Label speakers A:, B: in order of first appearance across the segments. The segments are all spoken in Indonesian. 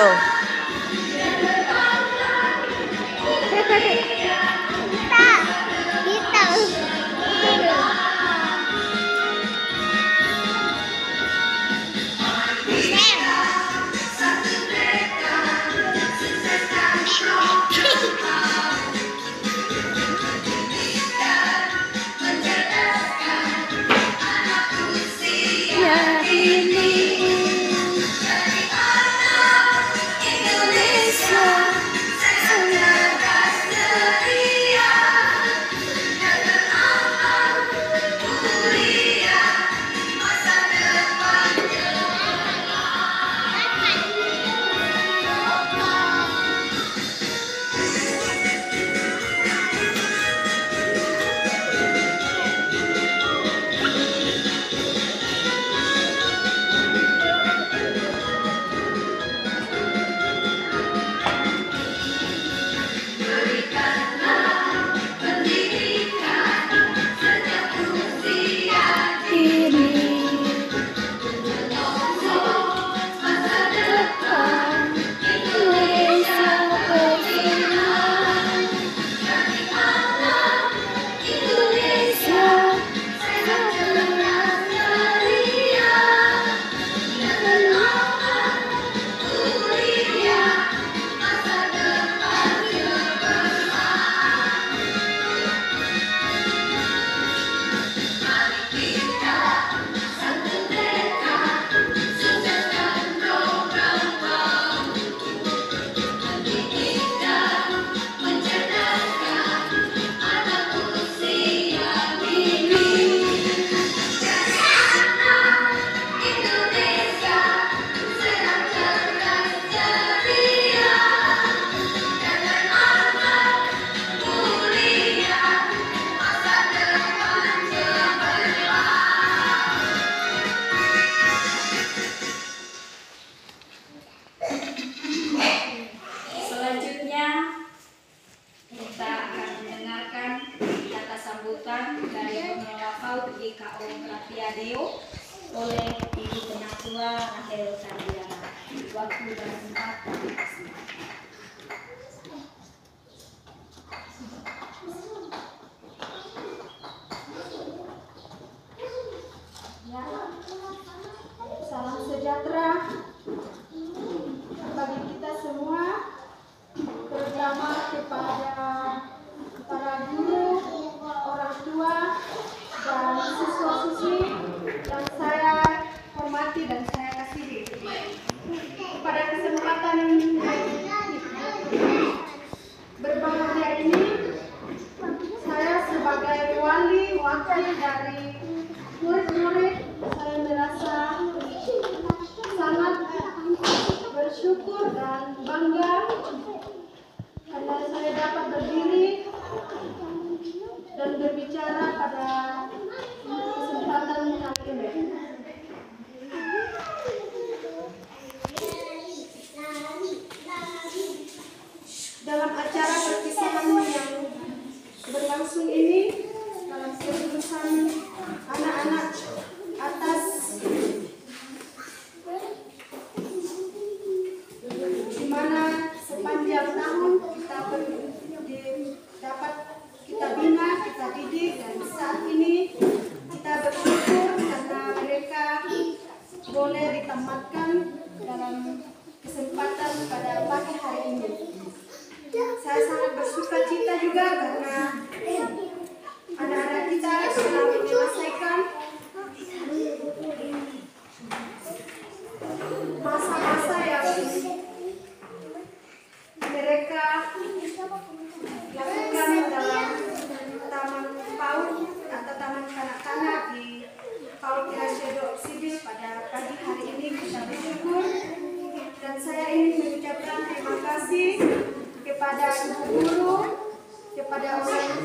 A: though. di KO Prapiadeo oleh Ibu Penatua Rahel Sandiana. Waktu dan tempat.
B: Salam sejahtera Suka cita juga karena anak-anak kita telah menyelesaikan masa-masa yang mereka lakukan dalam taman paut atau taman kanak-kanak di Paut Gracia Oksibil pada pagi hari ini bisa bersyukur. Dan saya ingin mengucapkan terima kasih kepada Ibu Guru What else?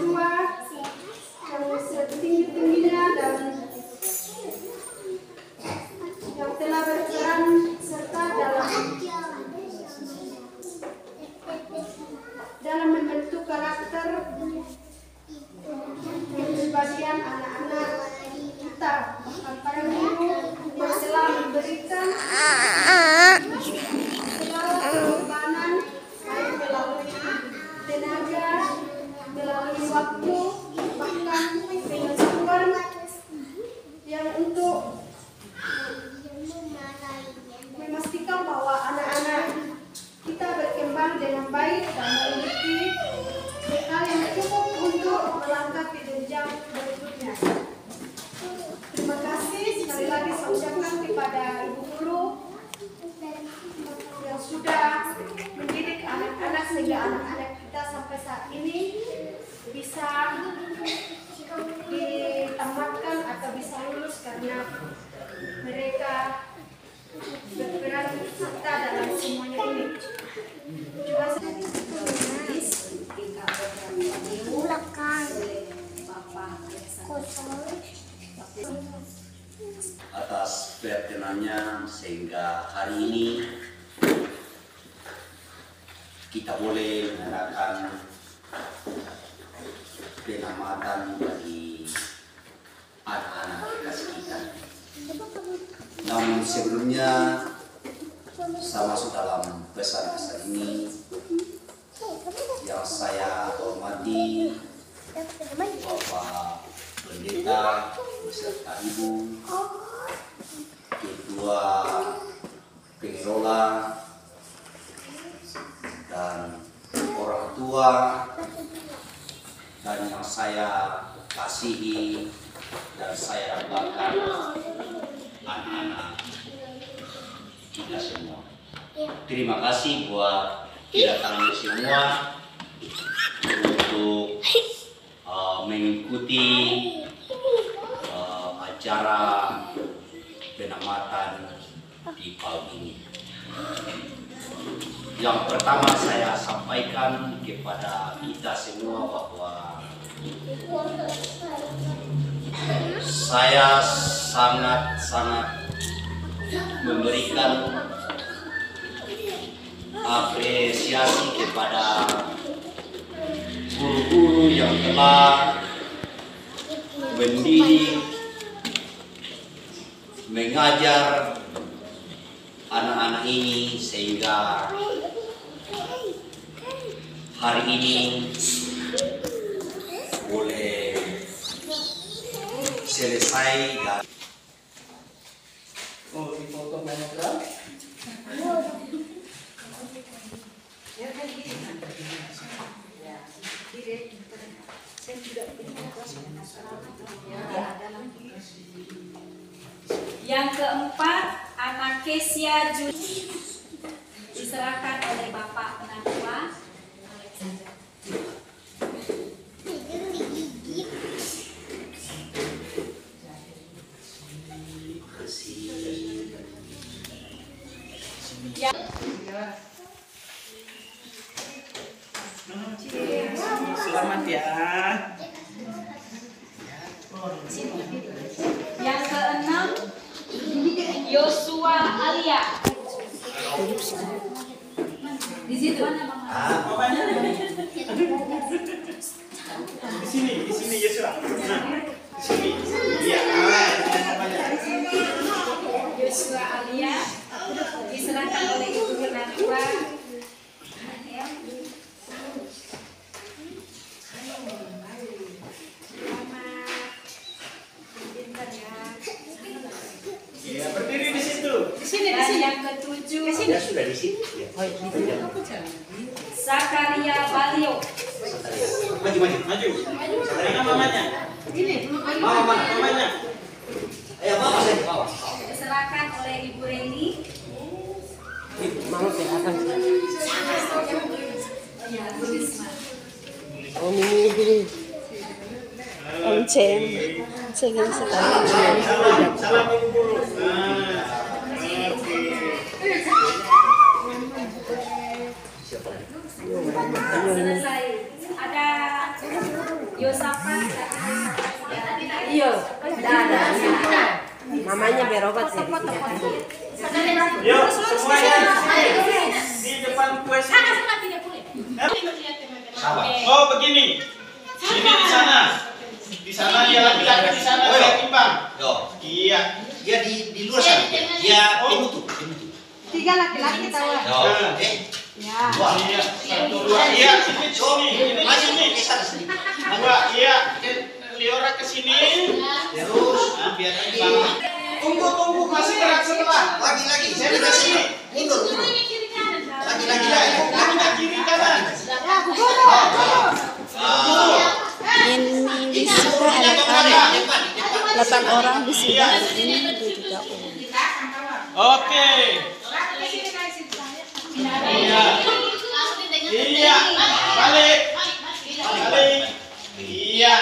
B: Sehingga
C: hari ini kita boleh mengadakan penamatan bagi anak-anak kita. Namun sebelumnya saya masuk dalam pesan-pesan ini yang saya hormati Bapak Pendeta beserta Ibu Ketua Pengelola dan orang tua dan yang saya kasihi dan saya banggakan anak-anak kita semua. Terima kasih buat kedatangan semua untuk uh, mengikuti uh, acara penamatan di PAU ini. Yang pertama saya sampaikan kepada kita semua bahwa saya sangat-sangat memberikan apresiasi kepada guru-guru yang telah mendidik, mengajar anak-anak ini sehingga hari ini boleh selesai dan
D: Oh, dipotong banyak kan?
A: Yang keempat, anak Kesia Juni diserahkan oleh Bapak Penatua.
D: Selamat ya.
A: Yang keenam, Yosua Alia. Di situ?
D: Di sini, di sini Yesua. Nah, di sini. Iya.
A: Yosua Alia diserahkan oleh Ibu Penatua.
D: Iya, berdiri di situ.
A: Dan yang ketujuh,
C: ya sudah di sini.
A: Zakaria Balio.
C: Maju maju.
D: Maju. Mana mamanya?
C: Mama mana?
D: Mamanya.
C: Ayo bawa saya bawa.
A: Diserahkan oleh Ibu Reni. Ya, Bu Risma.
E: Om Chen, segini sekali.
D: Salam, salam ibu guru. Nah, oke.
A: Selesai. Ada Yosafat
E: Iya. Mamanya berobat ya.
D: Yuk, semuanya di depan kue sini.
C: Sabar.
D: Oh, begini. Ini di sana. Di sana dia laki-laki di sana
C: Oh, iya.
D: dia timbang.
C: Yo,
D: Iya.
C: dia di di luar sana. Dia, dia penutup, penutup.
B: tiga laki-laki tahu.
C: Yo, eh.
B: Ya.
C: Dua.
D: Iya, satu dua. Iya, ini di sini, ini di
C: Maju
D: sini.
C: ke sana sedikit.
D: Dua, iya. Liora ke sini.
C: Terus, ah, biar lagi.
D: Tunggu, tunggu, masih gerak sebelah.
C: Lagi lagi.
D: Saya di sini.
C: Mundur, mundur. Lagi lagi lagi.
D: Kamunya kiri kanan.
E: Ini
C: Ini di di di depan.
E: Delapan orang wisuda hari ini dua tiga orang.
D: Oke. Iya. Iya. Balik. Balik. Iya.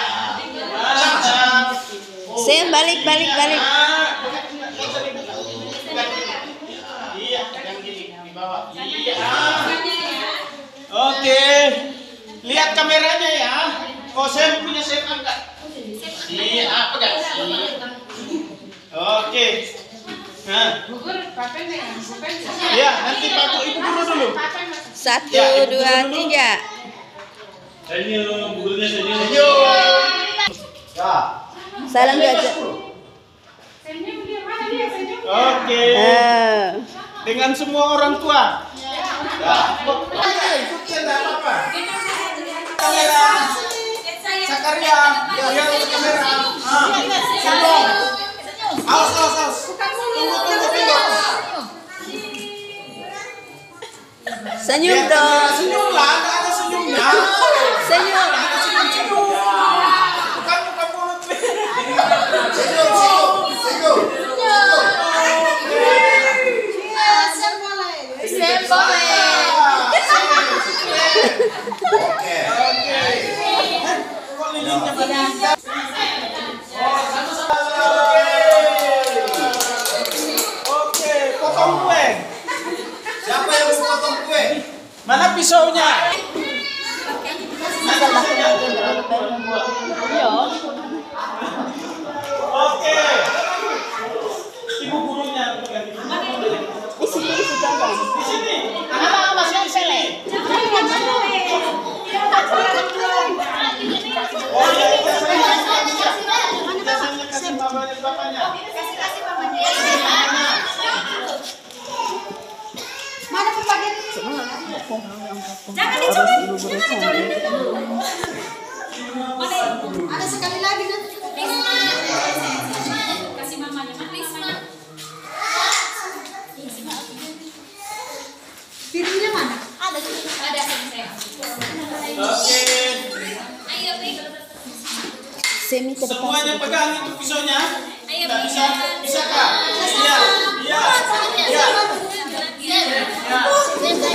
D: Mantap.
E: Sam, balik, balik, balik.
D: Iya, yang gini di bawah. Iya. Oke. Lihat kameranya ya. Oh, saya punya saya angkat. Iya, apa gak? Oke. Nah. Iya, nanti Pak Ibu dulu dulu.
E: Satu,
D: Ya,
E: dua,
D: dulu.
E: tiga.
D: Senyum, gurunya senyum. Senyum. Ya.
E: Salam aja.
D: Oke.
E: Eh,
D: Dengan semua orang tua. Ya. Tidak apa-apa. Kamera. Sakaria. Ya, ya, kamera. Ah. Senyum. Awas, awas, awas. Tunggu, tunggu, tunggu.
E: senyum dong.
D: Senyum lah, ada senyumnya.
E: Senyum,
D: senyum. Bukan, bukan mulut. Senyum, senyum, senyum. Oke. Oke. Kok lilinnya pada Oh, sama-sama. Oke, potong kue. Siapa yang mau potong kue? Mana pisaunya? Mana pisaunya? Oke.
B: Ada sekali lagi.
A: Kasih mamanya
B: mana mana?
A: Ada Ada
E: Semi.
D: Semuanya pegang itu pisaunya.
A: Ayo
D: bisa. Bisa kak? Iya. Iya. Iya. iya. iya.